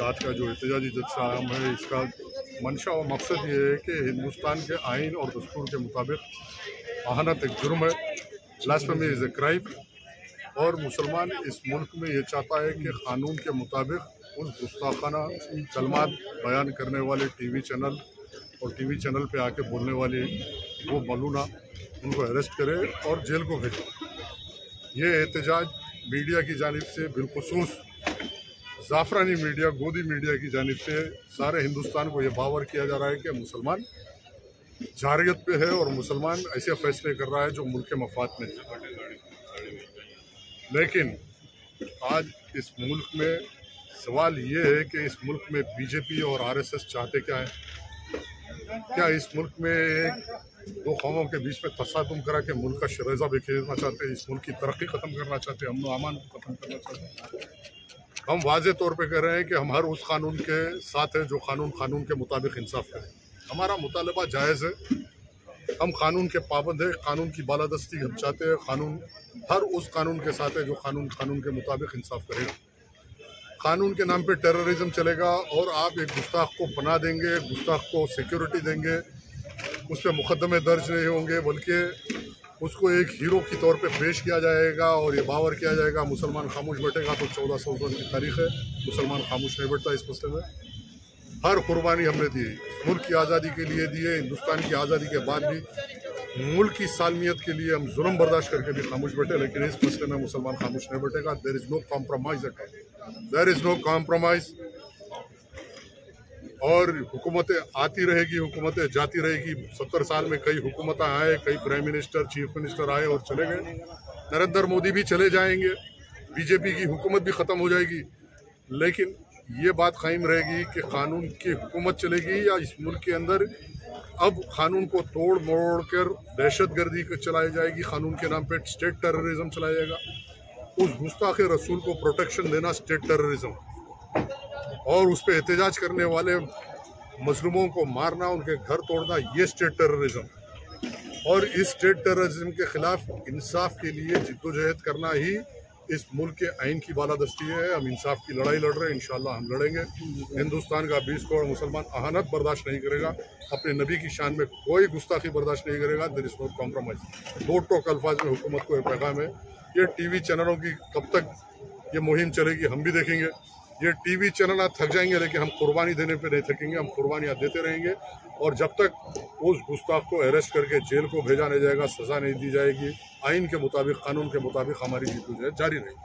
आज का जो एहतजाजी जलसा है, इसका मंशा और मकसद ये है कि हिंदुस्तान के आइन और दस्तूर के मुताबिक अहानत एक जुर्म है ब्लास्फेमी इज़ ए क्राइम और मुसलमान इस मुल्क में ये चाहता है कि क़ानून के मुताबिक उस गुस्ताखाना कलमात बयान करने वाले टीवी चैनल और टीवी चैनल पे आके बोलने वाले वो मलूना, उनको अरेस्ट करे और जेल को भेजे। ये एहतजाज मीडिया की जानब से बिलखसूस ज़ाफ़रानी मीडिया, गोदी मीडिया की जानब से सारे हिंदुस्तान को यह बावर किया जा रहा है कि मुसलमान जारियत पे है और मुसलमान ऐसे फैसले कर रहा है जो मुल्क के मफाद में है। लेकिन आज इस मुल्क में सवाल ये है कि इस मुल्क में बीजेपी और आरएसएस चाहते क्या है? क्या इस मुल्क में दो कौमों के बीच में तसादम करा के मुल्क का शरेजा बिखेरना चाहते हैं? इस मुल्क की तरक्की ख़त्म करना चाहते हैं? अमन अमान को ख़त्म करना चाहते हैं। हम वाज तौर पे कह रहे हैं कि हम हर उस कानून के साथ हैं जो कानून कानून के मुताबिक इंसाफ करे। हमारा मुतालबा जायज़ है। हम कानून के पाबंद हैं, कानून की बालादस्ती हम चाहते हैं, कानून, हर उस कानून के साथ है जो कानून कानून के मुताबिक इंसाफ करेगा कानून के नाम पे टेररिज्म चलेगा और आप एक गुस्ताख को बना देंगे, गुस्ताख को सिक्योरिटी देंगे। उस पर मुकदमे दर्ज नहीं होंगे, बल्कि उसको एक हीरो की तौर पे पेश किया जाएगा और ये बावर किया जाएगा। मुसलमान खामोश बैठेगा तो चौदह सौ की तारीख है। मुसलमान खामोश नहीं बैठता इस मसले में। हर कुर्बानी हमने दी। मुल्क की आज़ादी के लिए दिए, हिंदुस्तान की आज़ादी के बाद भी। मुल्क की सालमियत के लिए हम जुल्म बर्दाश्त करके भी खामोश बैठे, लेकिन इस मसले में मुसलमान खामोश नहीं बैठेगा। There is no compromise attack there is no compromise और हुकूमतें आती रहेगी, हुकूमतें जाती रहेगी। सत्तर साल में कई हुकूमत आए, कई प्राइम मिनिस्टर चीफ मिनिस्टर आए और चले गए। नरेंद्र मोदी भी चले जाएँगे। बीजेपी की हुकूमत भी ख़त्म हो जाएगी। लेकिन ये बात कायम रहेगी कि कानून की हुकूमत चलेगी या इस मुल्क के अंदर अब कानून को तोड़ मोड़ कर दहशत गर्दी चलाई जाएगी। कानून के नाम पर स्टेट टेररिज्म चलाया जाएगा। उस गुस्ताख रसूल को प्रोटेक्शन देना स्टेट टेररिज्म और उस पर एहतजाज करने वाले मजलूमों को मारना, उनके घर तोड़ना, ये स्टेट टेररिज्म। और इस स्टेट टेररिज्म के खिलाफ इंसाफ के लिए जिद्दोजहद करना ही इस मुल्क के आइन की बालादस्ती है। हम इंसाफ की लड़ाई लड़ रहे हैं, इंशाल्लाह हम लड़ेंगे। हिंदुस्तान का बीस करोड़ मुसलमान अहानत बर्दाश्त नहीं करेगा। अपने नबी की शान में कोई गुस्ताखी बर्दाश्त नहीं करेगा। देर इज़ नॉट कॉम्प्रोमाइज दो टोक अल्फाज में हुकूमत को यह पैगाम है। ये टी वी चैनलों की कब तक ये मुहिम चलेगी, हम भी देखेंगे। ये टीवी चैनल आज थक जाएँगे, लेकिन हम कुर्बानी देने पे नहीं थकेंगे, हम कुर्बानियाँ देते रहेंगे। और जब तक उस गुस्ताख को अरेस्ट करके जेल को भेजा नहीं जाएगा, सज़ा नहीं दी जाएगी, आइन के मुताबिक, कानून के मुताबिक हमारी जीत जारी रहेगी।